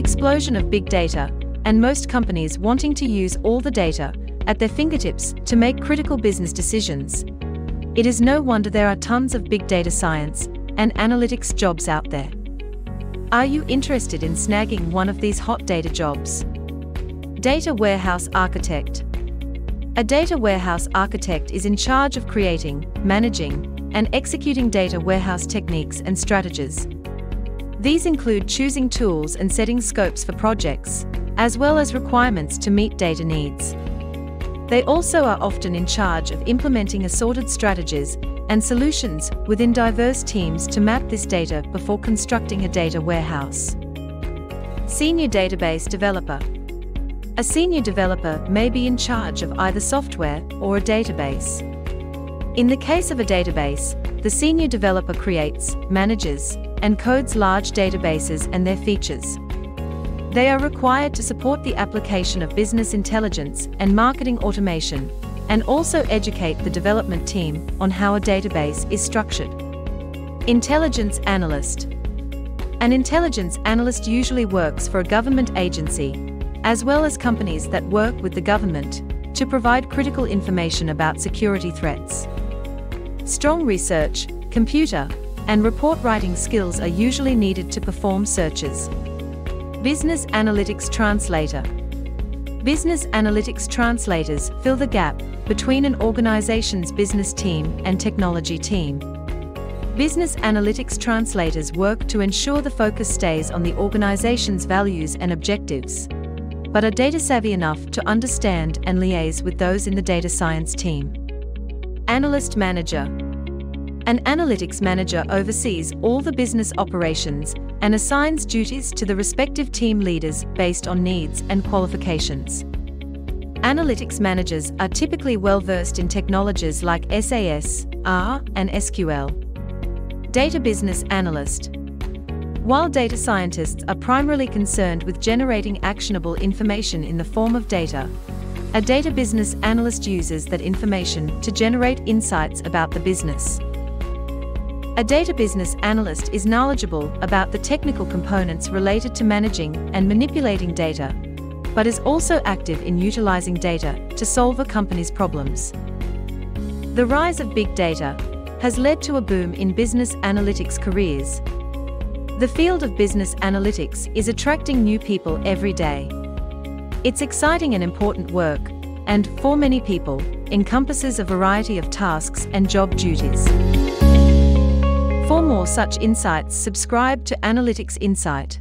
explosion of big data, and most companies wanting to use all the data at their fingertips to make critical business decisions, it is no wonder there are tons of big data science and analytics jobs out there. Are you interested in snagging one of these hot data jobs? Data Warehouse Architect A data warehouse architect is in charge of creating, managing, and executing data warehouse techniques and strategies. These include choosing tools and setting scopes for projects, as well as requirements to meet data needs. They also are often in charge of implementing assorted strategies and solutions within diverse teams to map this data before constructing a data warehouse. Senior Database Developer A senior developer may be in charge of either software or a database. In the case of a database, the senior developer creates, manages, and codes large databases and their features. They are required to support the application of business intelligence and marketing automation, and also educate the development team on how a database is structured. Intelligence Analyst An intelligence analyst usually works for a government agency, as well as companies that work with the government, to provide critical information about security threats. Strong research, computer, and report writing skills are usually needed to perform searches. Business Analytics Translator Business Analytics Translators fill the gap between an organization's business team and technology team. Business Analytics Translators work to ensure the focus stays on the organization's values and objectives, but are data savvy enough to understand and liaise with those in the data science team. Analyst Manager An analytics manager oversees all the business operations and assigns duties to the respective team leaders based on needs and qualifications. Analytics managers are typically well versed in technologies like SAS, R, and SQL. Data Business Analyst While data scientists are primarily concerned with generating actionable information in the form of data, a data business analyst uses that information to generate insights about the business. A data business analyst is knowledgeable about the technical components related to managing and manipulating data, but is also active in utilizing data to solve a company's problems. The rise of big data has led to a boom in business analytics careers. The field of business analytics is attracting new people every day. It's exciting and important work, and, for many people, encompasses a variety of tasks and job duties. For more such insights subscribe to Analytics Insight.